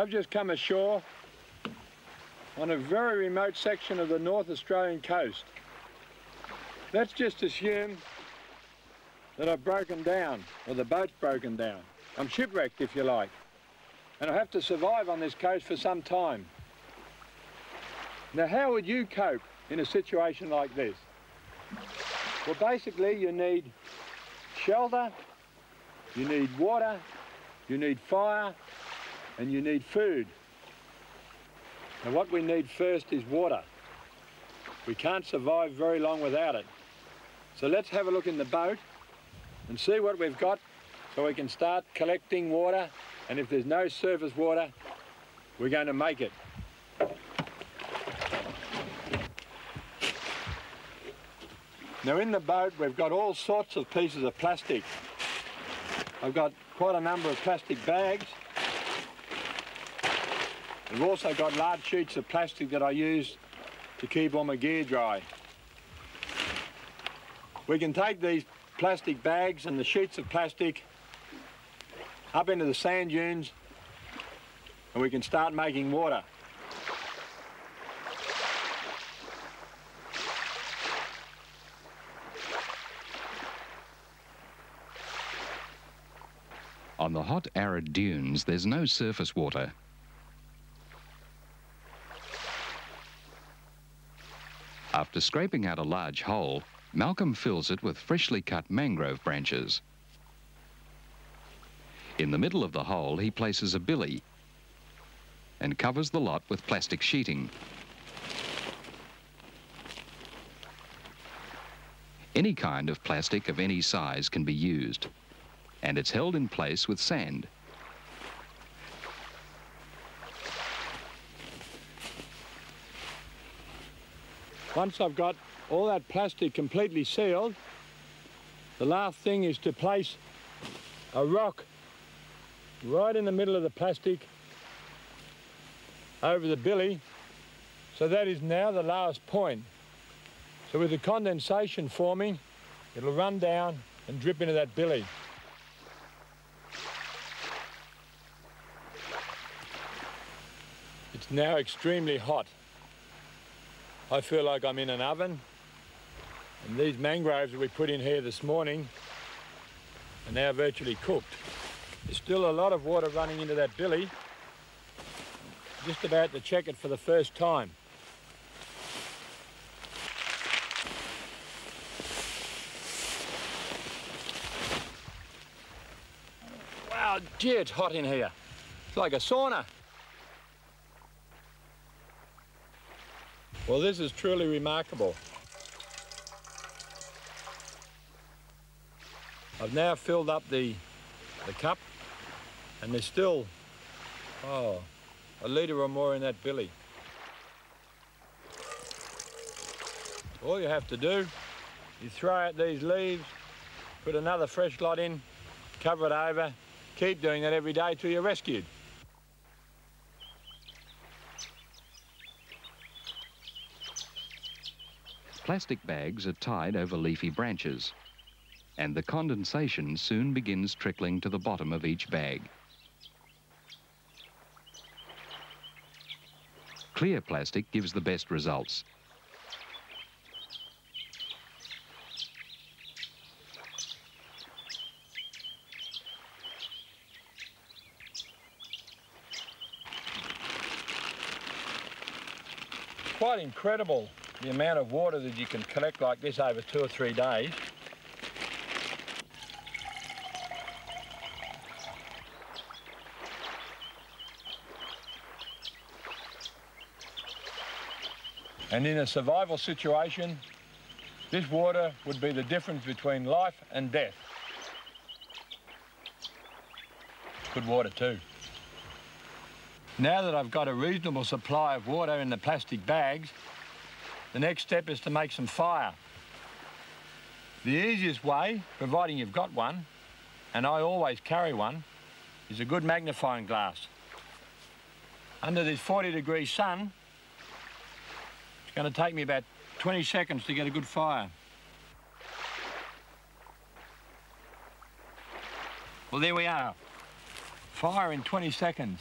I've just come ashore on a very remote section of the North Australian coast. Let's just assume that I've broken down, or the boat's broken down. I'm shipwrecked, if you like, and I have to survive on this coast for some time. Now, how would you cope in a situation like this? Well, basically, you need shelter, you need water, you need fire, and you need food. And what we need first is water. We can't survive very long without it. So let's have a look in the boat and see what we've got so we can start collecting water and if there's no surface water, we're going to make it. Now in the boat we've got all sorts of pieces of plastic. I've got quite a number of plastic bags We've also got large sheets of plastic that I use to keep all my gear dry. We can take these plastic bags and the sheets of plastic up into the sand dunes and we can start making water. On the hot, arid dunes, there's no surface water. After scraping out a large hole, Malcolm fills it with freshly cut mangrove branches. In the middle of the hole, he places a billy and covers the lot with plastic sheeting. Any kind of plastic of any size can be used, and it's held in place with sand. Once I've got all that plastic completely sealed, the last thing is to place a rock right in the middle of the plastic over the billy. So that is now the last point. So with the condensation forming, it'll run down and drip into that billy. It's now extremely hot. I feel like I'm in an oven. And these mangroves that we put in here this morning are now virtually cooked. There's still a lot of water running into that billy. Just about to check it for the first time. Wow, gee, it's hot in here. It's like a sauna. Well, this is truly remarkable. I've now filled up the, the cup and there's still, oh, a litre or more in that billy. All you have to do, you throw out these leaves, put another fresh lot in, cover it over, keep doing that every day till you're rescued. Plastic bags are tied over leafy branches, and the condensation soon begins trickling to the bottom of each bag. Clear plastic gives the best results. Quite incredible the amount of water that you can collect like this over two or three days. And in a survival situation, this water would be the difference between life and death. Good water too. Now that I've got a reasonable supply of water in the plastic bags, the next step is to make some fire. The easiest way, providing you've got one, and I always carry one, is a good magnifying glass. Under this 40 degree sun, it's going to take me about 20 seconds to get a good fire. Well, there we are. Fire in 20 seconds.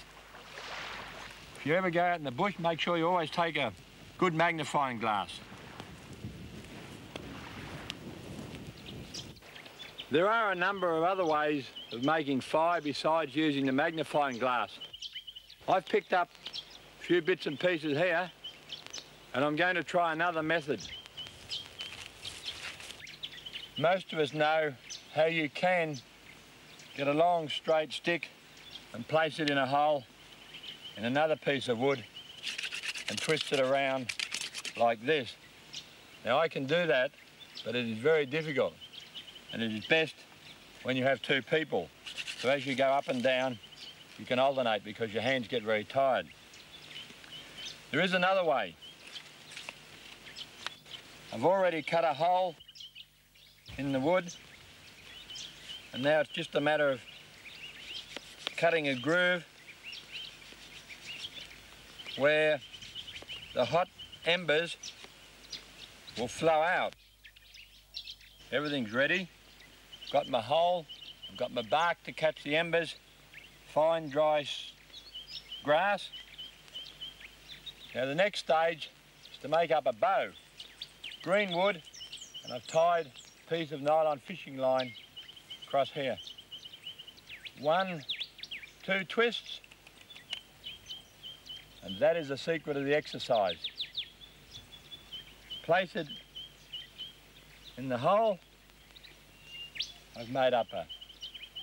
If you ever go out in the bush, make sure you always take a good magnifying glass. There are a number of other ways of making fire besides using the magnifying glass. I've picked up a few bits and pieces here and I'm going to try another method. Most of us know how you can get a long straight stick and place it in a hole in another piece of wood and twist it around like this. Now I can do that, but it is very difficult. And it is best when you have two people. So as you go up and down, you can alternate because your hands get very tired. There is another way. I've already cut a hole in the wood and now it's just a matter of cutting a groove where the hot embers will flow out. Everything's ready. Got my hole, I've got my bark to catch the embers, fine dry grass. Now the next stage is to make up a bow. Green wood, and I've tied a piece of nylon fishing line across here. One, two twists, and that is the secret of the exercise. Place it in the hole, I've made up a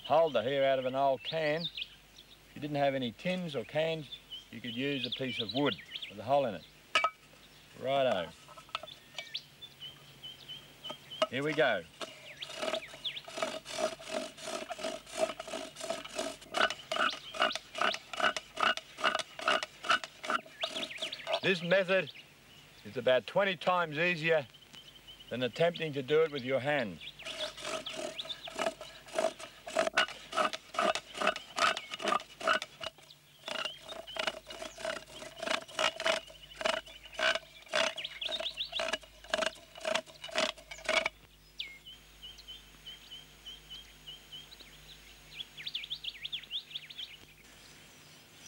holder here out of an old can. If you didn't have any tins or cans, you could use a piece of wood with a hole in it. Righto. Here we go. This method is about 20 times easier than attempting to do it with your hands.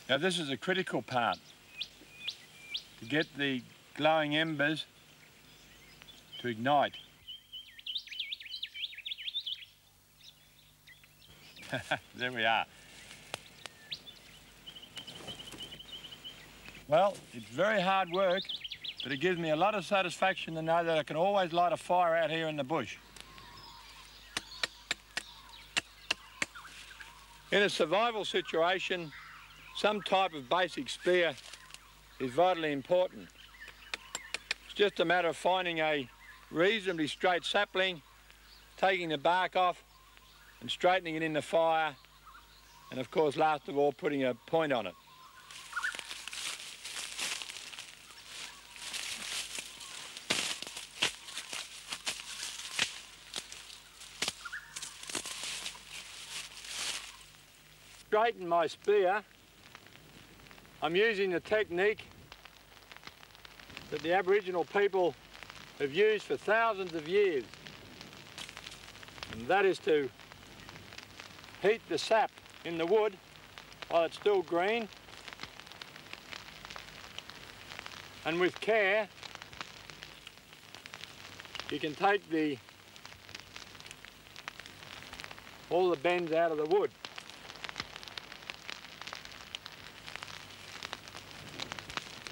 Now this is a critical part get the glowing embers to ignite. there we are. Well, it's very hard work, but it gives me a lot of satisfaction to know that I can always light a fire out here in the bush. In a survival situation, some type of basic spear is vitally important. It's just a matter of finding a reasonably straight sapling, taking the bark off and straightening it in the fire, and of course, last of all, putting a point on it. Straighten my spear I'm using the technique that the Aboriginal people have used for thousands of years. And that is to heat the sap in the wood while it's still green. And with care, you can take the all the bends out of the wood.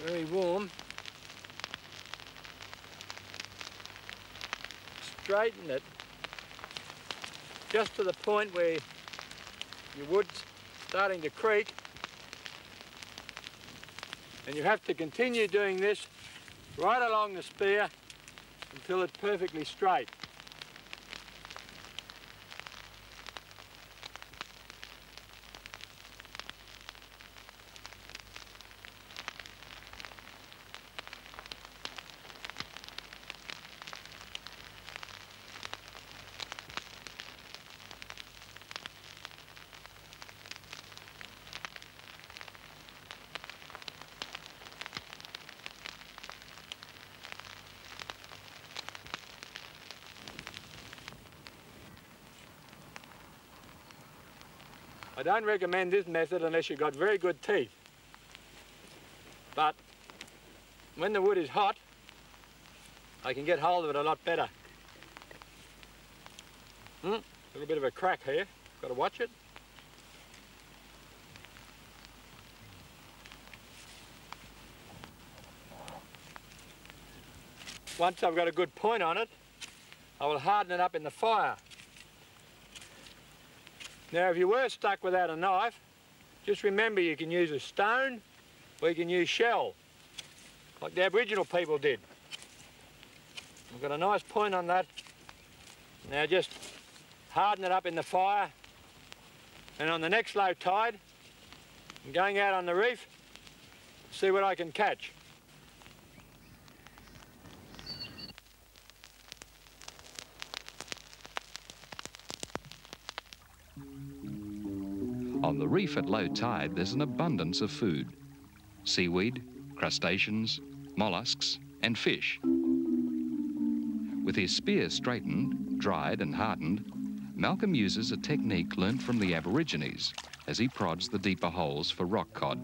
Very warm. Straighten it just to the point where your wood's starting to creak. And you have to continue doing this right along the spear until it's perfectly straight. I don't recommend this method unless you've got very good teeth. but when the wood is hot, I can get hold of it a lot better. Hmm, a little bit of a crack here, got to watch it. Once I've got a good point on it, I will harden it up in the fire. Now if you were stuck without a knife, just remember you can use a stone or you can use shell, like the Aboriginal people did. I've got a nice point on that. Now just harden it up in the fire and on the next low tide, I'm going out on the reef, see what I can catch. Reef at low tide, there's an abundance of food. Seaweed, crustaceans, mollusks and fish. With his spear straightened, dried and hardened, Malcolm uses a technique learnt from the Aborigines as he prods the deeper holes for rock cod.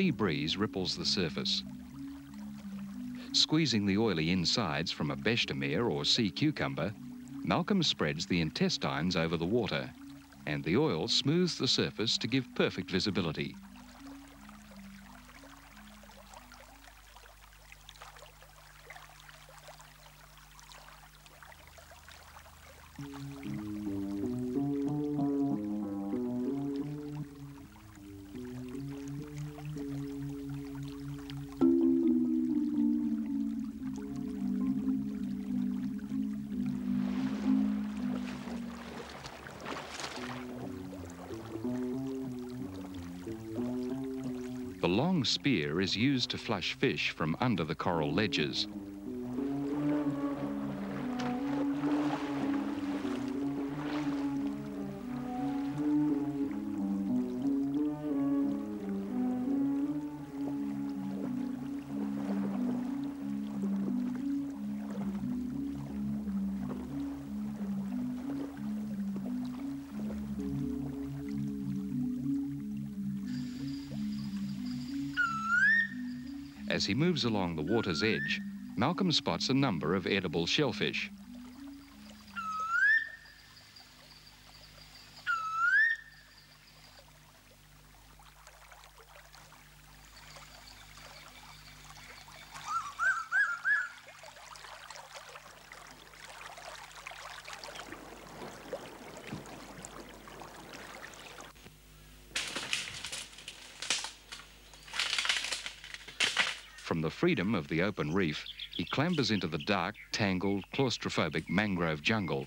Sea breeze ripples the surface. Squeezing the oily insides from a bêche-de-mer or sea cucumber, Malcolm spreads the intestines over the water and the oil smooths the surface to give perfect visibility. Used to flush fish from under the coral ledges. As he moves along the water's edge, Malcolm spots a number of edible shellfish. From the freedom of the open reef, he clambers into the dark, tangled, claustrophobic mangrove jungle.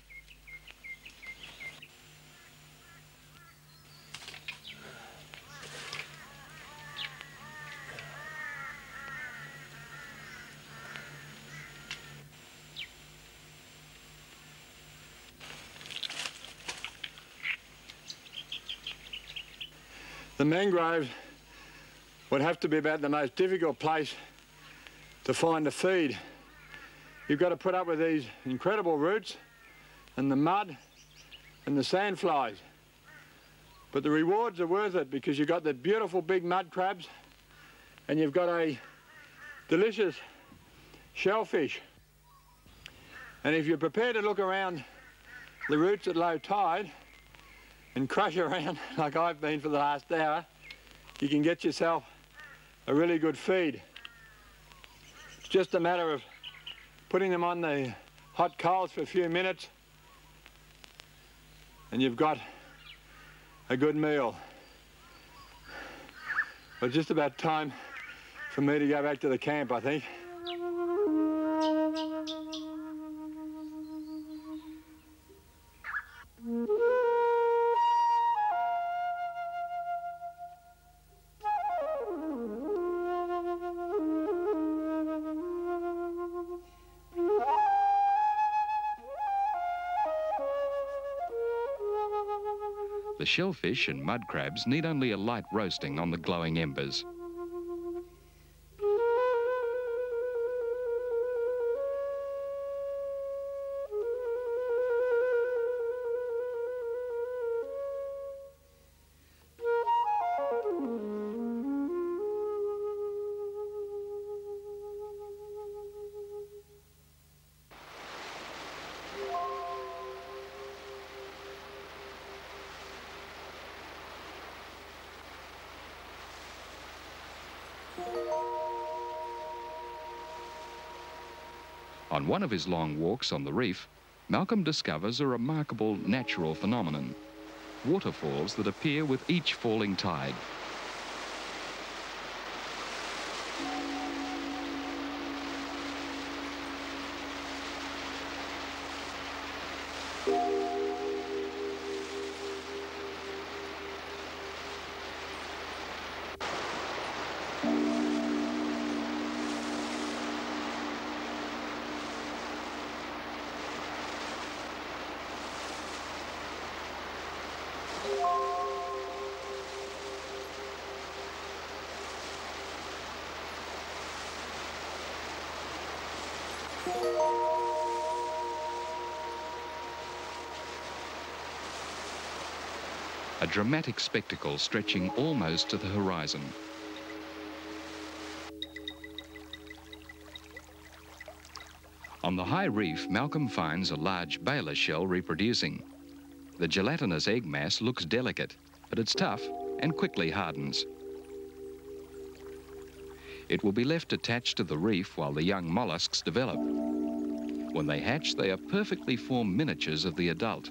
The mangrove would have to be about the most difficult place to find a feed. You've got to put up with these incredible roots and the mud and the sandflies. But the rewards are worth it because you've got the beautiful big mud crabs and you've got a delicious shellfish. And if you're prepared to look around the roots at low tide and crush around like I've been for the last hour, you can get yourself a really good feed. Just a matter of putting them on the hot coals for a few minutes and you've got a good meal. But just about time for me to go back to the camp, I think. Shellfish and mud crabs need only a light roasting on the glowing embers. On one of his long walks on the reef, Malcolm discovers a remarkable natural phenomenon. Waterfalls that appear with each falling tide. Dramatic spectacle stretching almost to the horizon. On the high reef, Malcolm finds a large baler shell reproducing. The gelatinous egg mass looks delicate, but it's tough and quickly hardens. It will be left attached to the reef while the young mollusks develop. When they hatch, they are perfectly formed miniatures of the adult.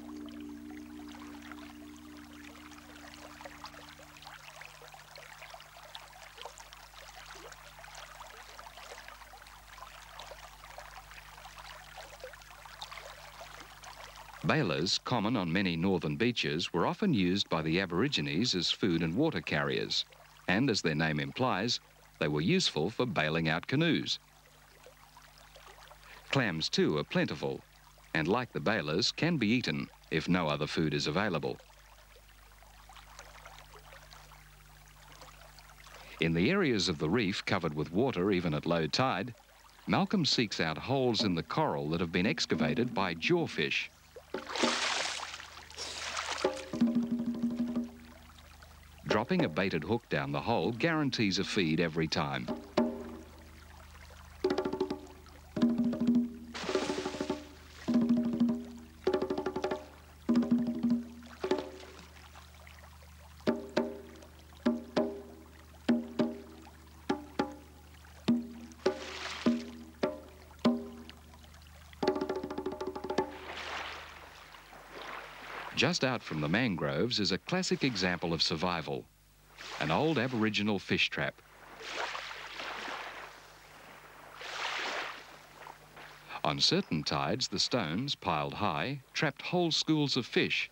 Balers, common on many northern beaches, were often used by the Aborigines as food and water carriers. And as their name implies, they were useful for bailing out canoes. Clams too are plentiful, and like the balers, can be eaten if no other food is available. In the areas of the reef covered with water even at low tide, Malcolm seeks out holes in the coral that have been excavated by jawfish. Dropping a baited hook down the hole guarantees a feed every time. Just out from the mangroves is a classic example of survival. An old Aboriginal fish trap. On certain tides, the stones, piled high, trapped whole schools of fish.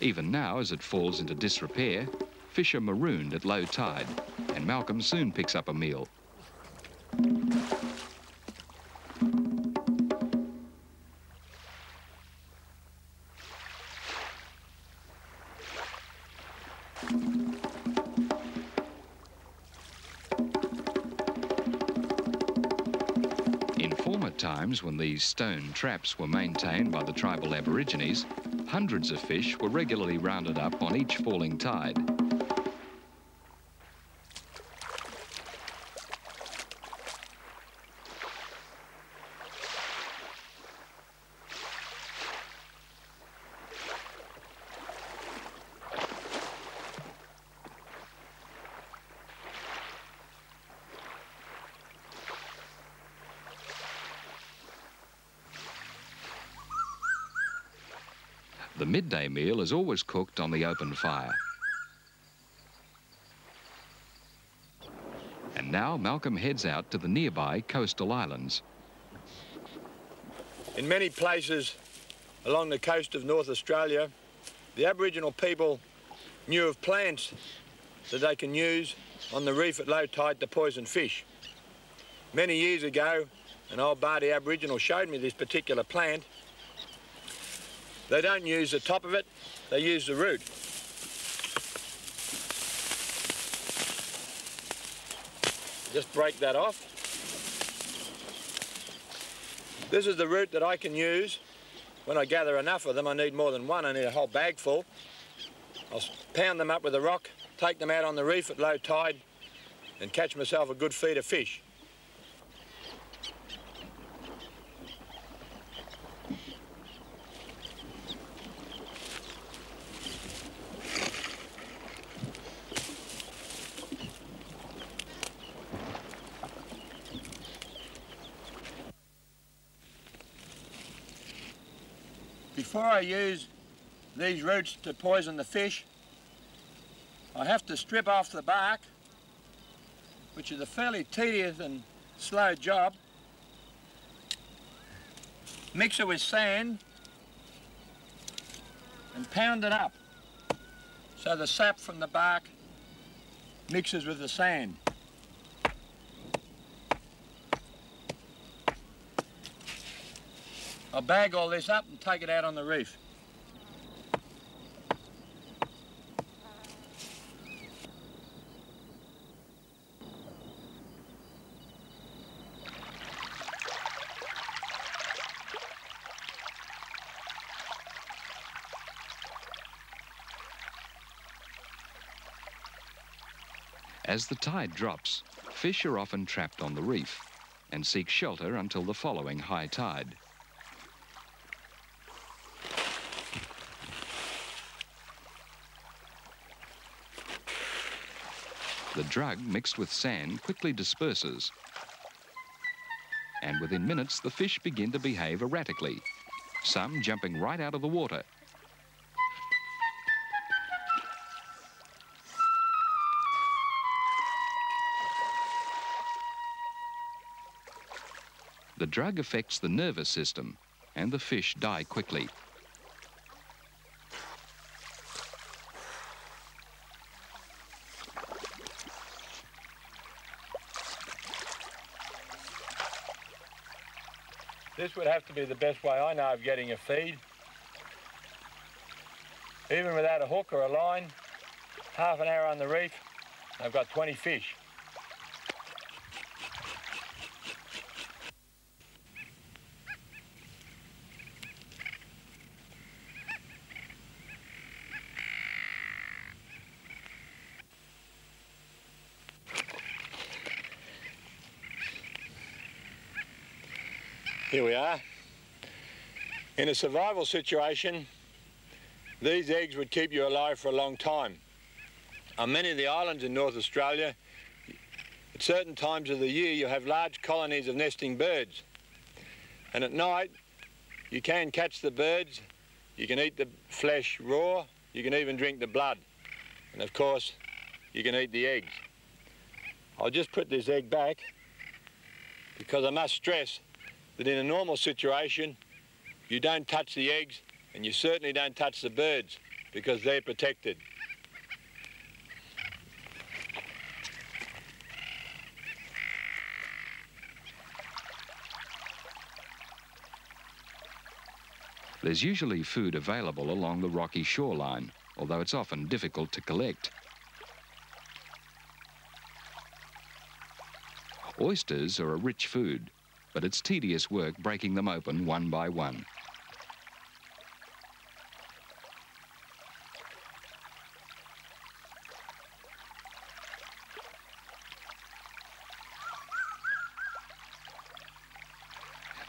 Even now, as it falls into disrepair, fish are marooned at low tide, and Malcolm soon picks up a meal. These stone traps were maintained by the tribal Aborigines, hundreds of fish were regularly rounded up on each falling tide. The midday meal is always cooked on the open fire. And now Malcolm heads out to the nearby coastal islands. In many places along the coast of North Australia, the Aboriginal people knew of plants that they can use on the reef at low tide to poison fish. Many years ago, an old Bardi Aboriginal showed me this particular plant they don't use the top of it, they use the root. Just break that off. This is the root that I can use when I gather enough of them. I need more than one, I need a whole bag full. I'll pound them up with a rock, take them out on the reef at low tide and catch myself a good feed of fish. Before I use these roots to poison the fish, I have to strip off the bark, which is a fairly tedious and slow job. Mix it with sand and pound it up so the sap from the bark mixes with the sand. I'll bag all this up and take it out on the reef. As the tide drops, fish are often trapped on the reef and seek shelter until the following high tide. The drug mixed with sand quickly disperses and within minutes the fish begin to behave erratically, some jumping right out of the water The drug affects the nervous system and the fish die quickly. This would have to be the best way I know of getting a feed. Even without a hook or a line, half an hour on the reef, I've got 20 fish. Here we are. In a survival situation, these eggs would keep you alive for a long time. On many of the islands in North Australia, at certain times of the year, you have large colonies of nesting birds. And at night, you can catch the birds, you can eat the flesh raw, you can even drink the blood. And of course, you can eat the eggs. I'll just put this egg back because I must stress that in a normal situation, you don't touch the eggs and you certainly don't touch the birds because they're protected. There's usually food available along the rocky shoreline, although it's often difficult to collect. Oysters are a rich food, but it's tedious work breaking them open one by one.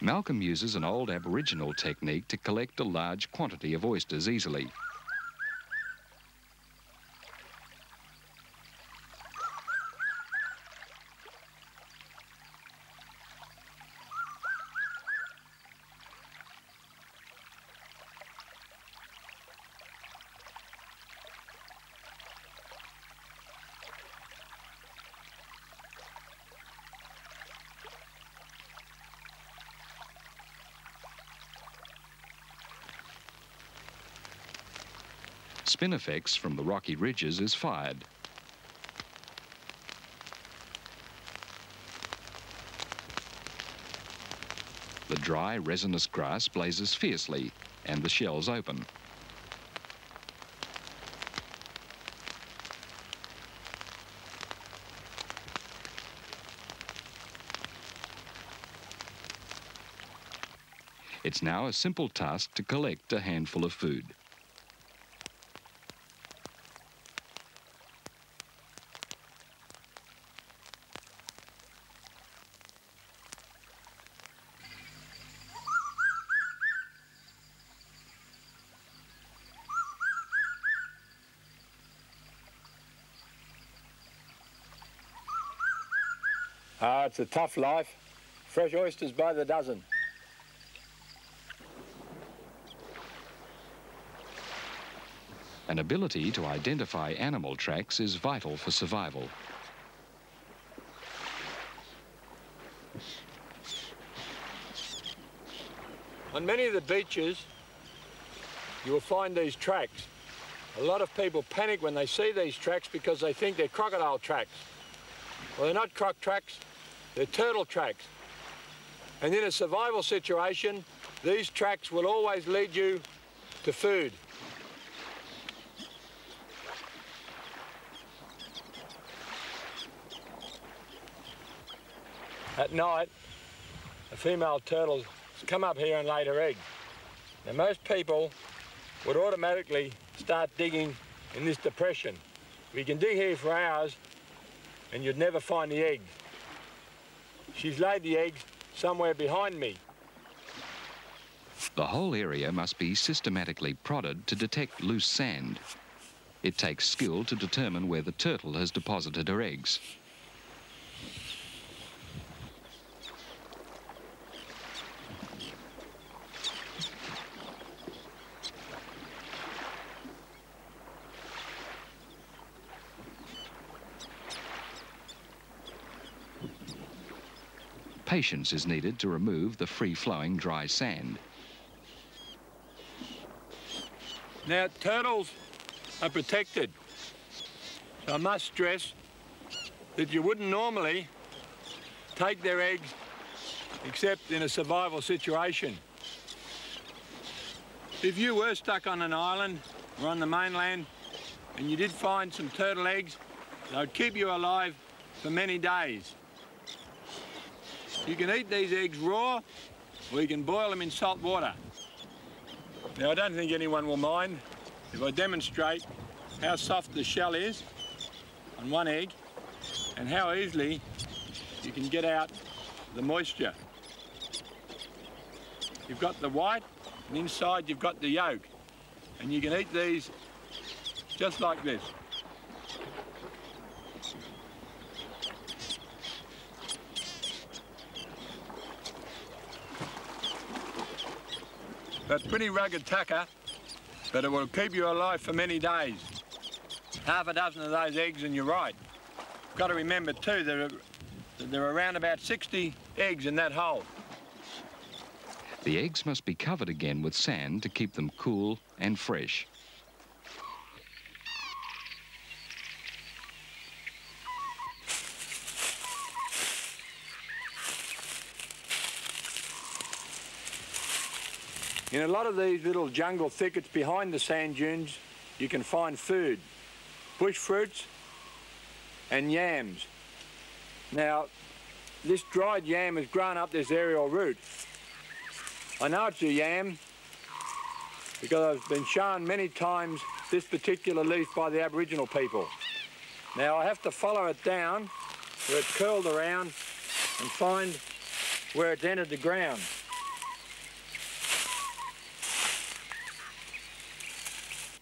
Malcolm uses an old Aboriginal technique to collect a large quantity of oysters easily. Spinifex from the rocky ridges is fired. The dry, resinous grass blazes fiercely and the shells open. It's now a simple task to collect a handful of food. Ah, it's a tough life. Fresh oysters by the dozen. An ability to identify animal tracks is vital for survival. On many of the beaches, you will find these tracks. A lot of people panic when they see these tracks because they think they're crocodile tracks. Well, they're not croc tracks, they're turtle tracks. And in a survival situation, these tracks will always lead you to food. At night, a female turtle come up here and laid her egg. Now most people would automatically start digging in this depression. We can dig here for hours and you'd never find the egg. She's laid the egg somewhere behind me. The whole area must be systematically prodded to detect loose sand. It takes skill to determine where the turtle has deposited her eggs. Patience is needed to remove the free-flowing dry sand. Now, turtles are protected. So I must stress that you wouldn't normally take their eggs except in a survival situation. If you were stuck on an island or on the mainland and you did find some turtle eggs, they would keep you alive for many days. You can eat these eggs raw, or you can boil them in salt water. Now, I don't think anyone will mind if I demonstrate how soft the shell is on one egg and how easily you can get out the moisture. You've got the white, and inside you've got the yolk. And you can eat these just like this. That's pretty rugged tucker, but it will keep you alive for many days. Half a dozen of those eggs and you're right. Got to remember too, there there are around about 60 eggs in that hole. The eggs must be covered again with sand to keep them cool and fresh. In a lot of these little jungle thickets behind the sand dunes, you can find food, bush fruits and yams. Now, this dried yam has grown up this aerial root. I know it's a yam because I've been shown many times this particular leaf by the Aboriginal people. Now I have to follow it down where it's curled around and find where it's entered the ground.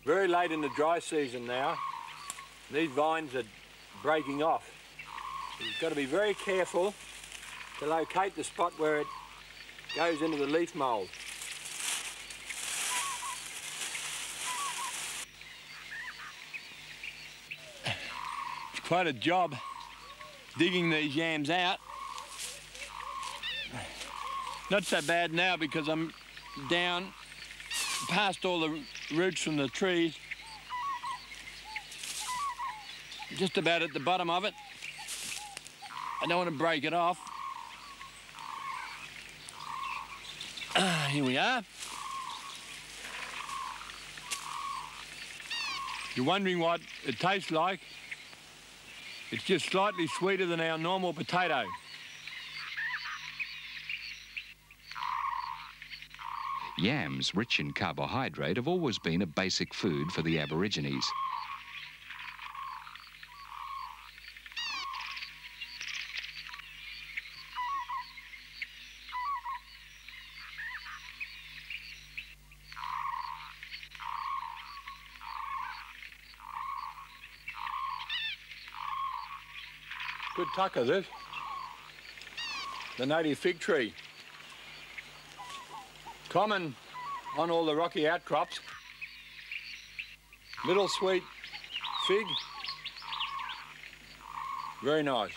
Very late in the dry season now. These vines are breaking off. You've got to be very careful to locate the spot where it goes into the leaf mould. It's quite a job digging these yams out. Not so bad now because I'm down past all the roots from the trees. Just about at the bottom of it. I don't want to break it off. Uh, here we are. You're wondering what it tastes like. It's just slightly sweeter than our normal potato. Yams, rich in carbohydrate, have always been a basic food for the Aborigines. Good tucker, this. The native fig tree. Common on all the rocky outcrops. Little sweet fig. Very nice.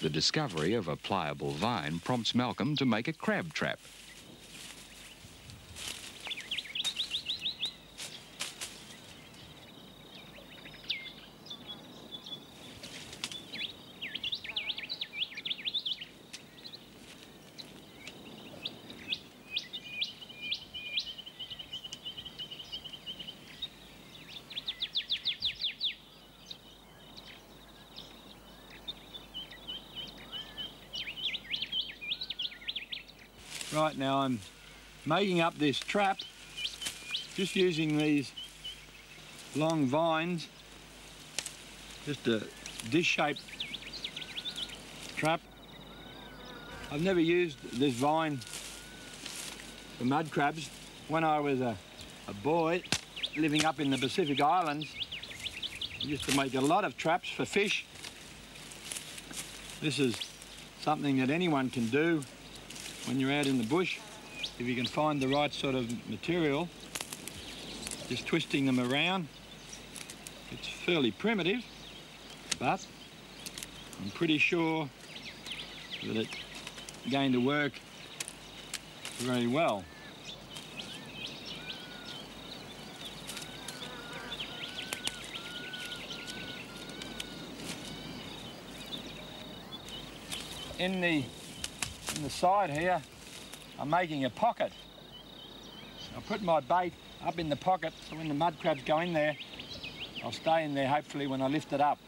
The discovery of a pliable vine prompts Malcolm to make a crab trap. Right now I'm making up this trap just using these long vines, just a dish-shaped trap. I've never used this vine for mud crabs. When I was a, a boy living up in the Pacific Islands, I used to make a lot of traps for fish. This is something that anyone can do when you're out in the bush, if you can find the right sort of material, just twisting them around. It's fairly primitive, but I'm pretty sure that it's going to work very well. In the in the side here, I'm making a pocket. I put my bait up in the pocket so when the mud crabs go in there, I'll stay in there hopefully when I lift it up.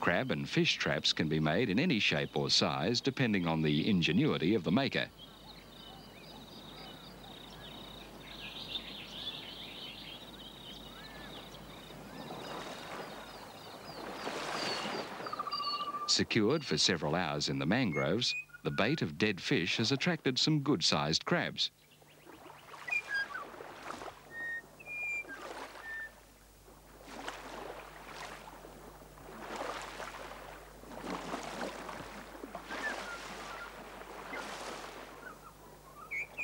Crab and fish traps can be made in any shape or size depending on the ingenuity of the maker. Secured for several hours in the mangroves, the bait of dead fish has attracted some good-sized crabs.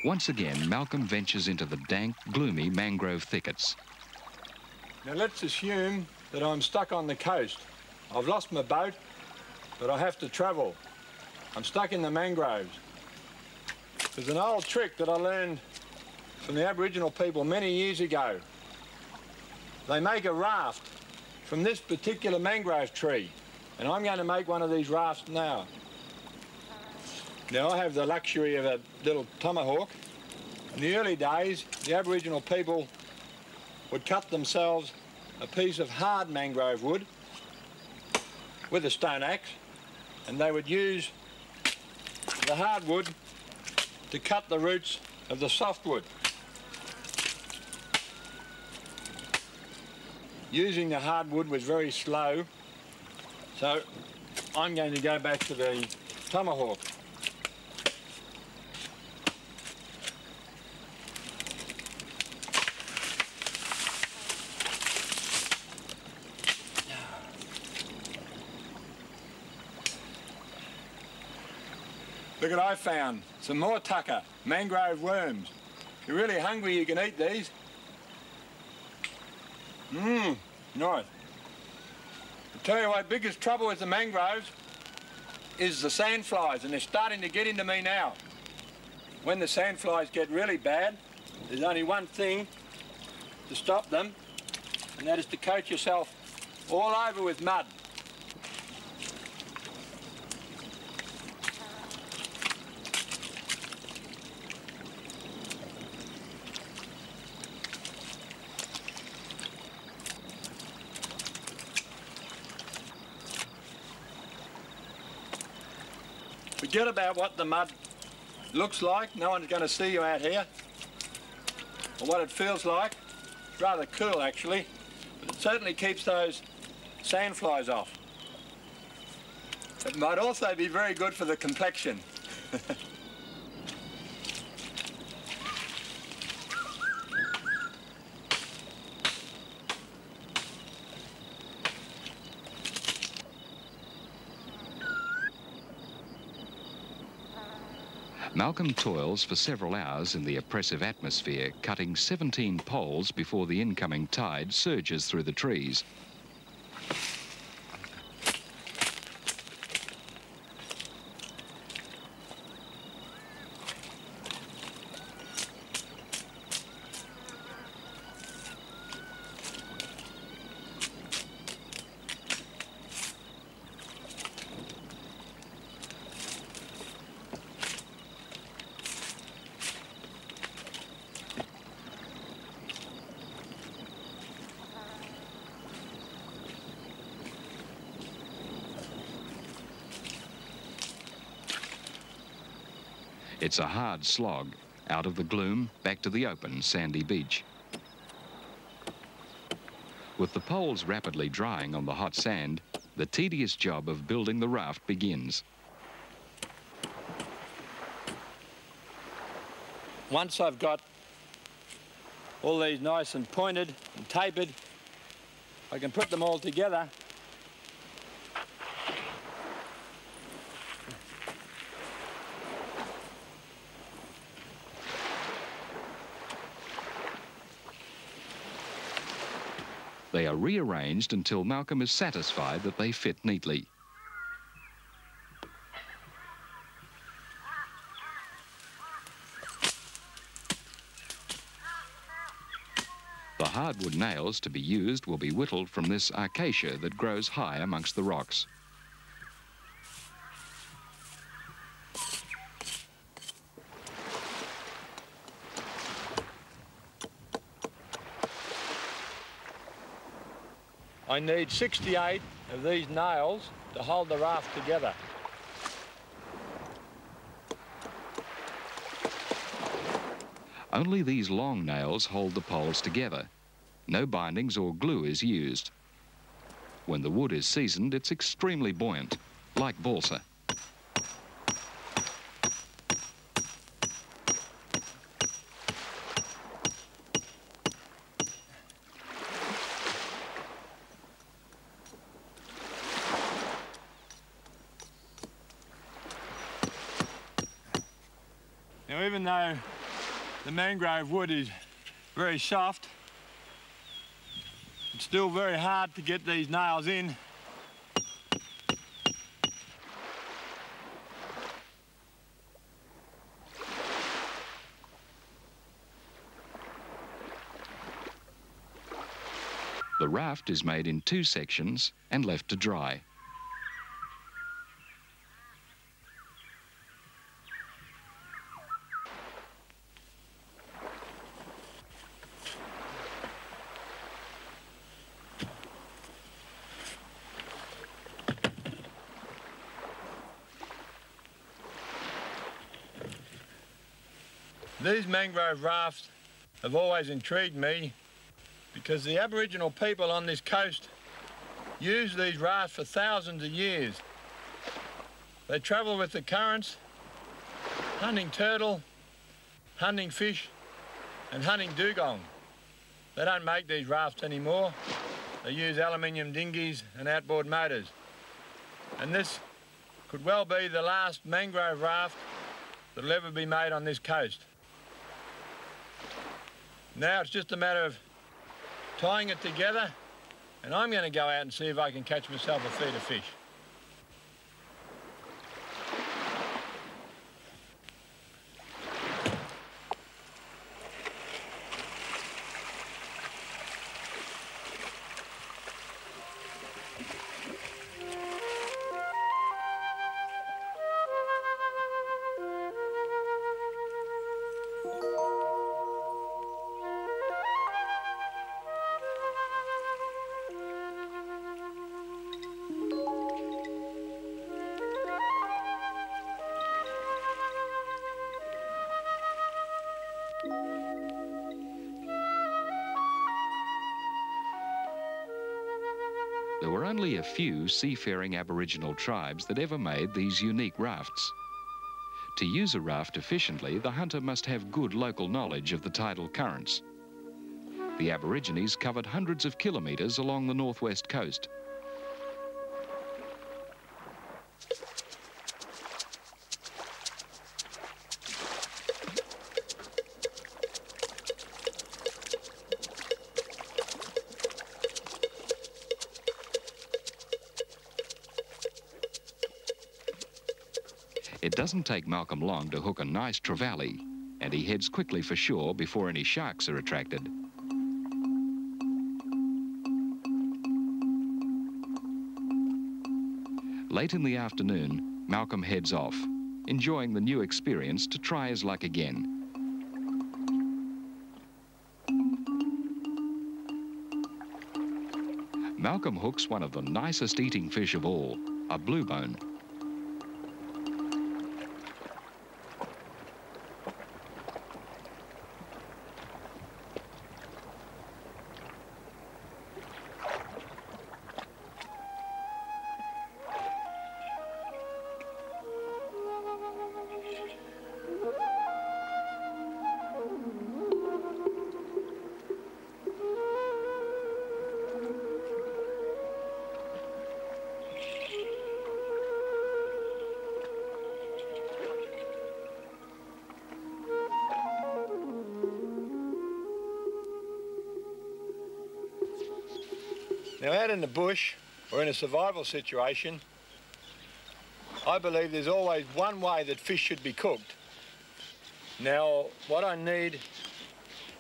Once again, Malcolm ventures into the dank, gloomy mangrove thickets. Now let's assume that I'm stuck on the coast. I've lost my boat, but I have to travel. I'm stuck in the mangroves. There's an old trick that I learned from the Aboriginal people many years ago. They make a raft from this particular mangrove tree, and I'm going to make one of these rafts now. Now I have the luxury of a little tomahawk. In the early days, the Aboriginal people would cut themselves a piece of hard mangrove wood with a stone axe and they would use the hardwood to cut the roots of the softwood. Using the hardwood was very slow, so I'm going to go back to the tomahawk. Look what I found. Some more tucker, mangrove worms. If you're really hungry, you can eat these. Mmm, nice. I tell you what, biggest trouble with the mangroves is the sandflies, and they're starting to get into me now. When the sandflies get really bad, there's only one thing to stop them, and that is to coat yourself all over with mud. Forget about what the mud looks like. No one's going to see you out here. Or what it feels like. Rather cool, actually. But it certainly keeps those sand flies off. It might also be very good for the complexion. Malcolm toils for several hours in the oppressive atmosphere, cutting 17 poles before the incoming tide surges through the trees. It's a hard slog, out of the gloom, back to the open, sandy beach. With the poles rapidly drying on the hot sand, the tedious job of building the raft begins. Once I've got all these nice and pointed and tapered, I can put them all together They are rearranged until Malcolm is satisfied that they fit neatly. The hardwood nails to be used will be whittled from this acacia that grows high amongst the rocks. I need 68 of these nails to hold the raft together. Only these long nails hold the poles together. No bindings or glue is used. When the wood is seasoned, it's extremely buoyant, like balsa. Now even though the mangrove wood is very soft, it's still very hard to get these nails in. The raft is made in two sections and left to dry. These mangrove rafts have always intrigued me because the Aboriginal people on this coast use these rafts for thousands of years. They travel with the currents, hunting turtle, hunting fish, and hunting dugong. They don't make these rafts anymore. They use aluminium dinghies and outboard motors. And this could well be the last mangrove raft that'll ever be made on this coast. Now it's just a matter of tying it together and I'm going to go out and see if I can catch myself a feed of fish. Were only a few seafaring Aboriginal tribes that ever made these unique rafts. To use a raft efficiently, the hunter must have good local knowledge of the tidal currents. The Aborigines covered hundreds of kilometres along the northwest coast. Doesn't take Malcolm long to hook a nice trevally, and he heads quickly for shore before any sharks are attracted. Late in the afternoon, Malcolm heads off, enjoying the new experience to try his luck again. Malcolm hooks one of the nicest eating fish of all, a bluebone. Bush or in a survival situation, I believe there's always one way that fish should be cooked. Now what I need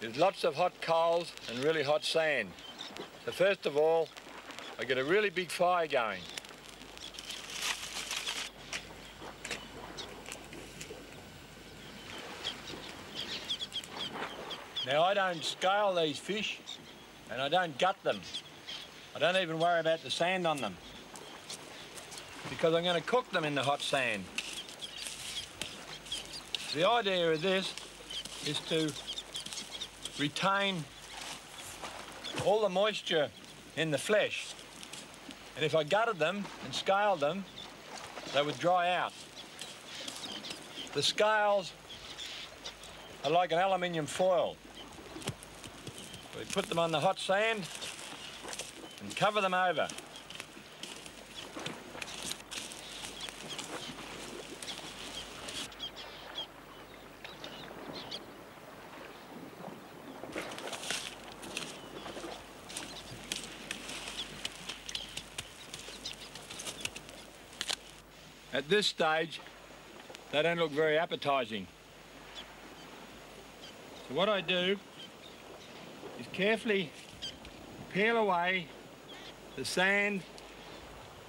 is lots of hot coals and really hot sand. So first of all, I get a really big fire going. Now I don't scale these fish and I don't gut them. I don't even worry about the sand on them because I'm going to cook them in the hot sand. The idea of this is to retain all the moisture in the flesh. And if I gutted them and scaled them, they would dry out. The scales are like an aluminium foil. We put them on the hot sand and cover them over. At this stage, they don't look very appetising. So what I do is carefully peel away the sand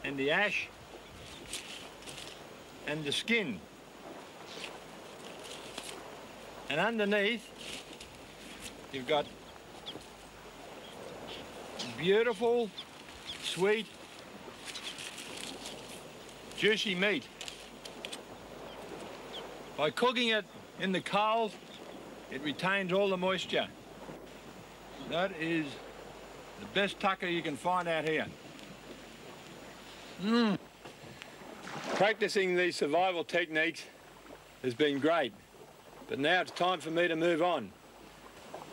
and the ash and the skin. And underneath, you've got beautiful, sweet, juicy meat. By cooking it in the coals, it retains all the moisture. That is the best tucker you can find out here. Mm. Practicing these survival techniques has been great, but now it's time for me to move on.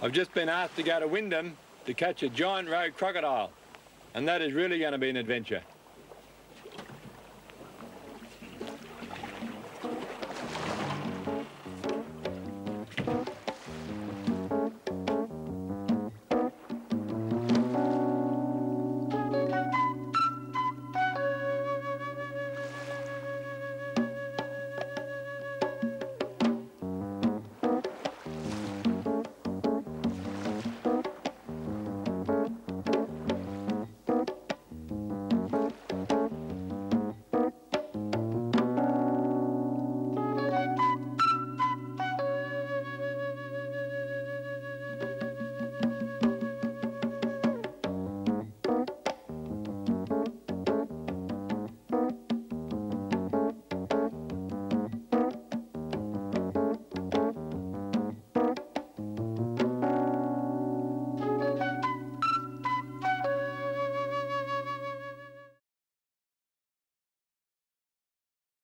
I've just been asked to go to Wyndham to catch a giant rogue crocodile, and that is really going to be an adventure.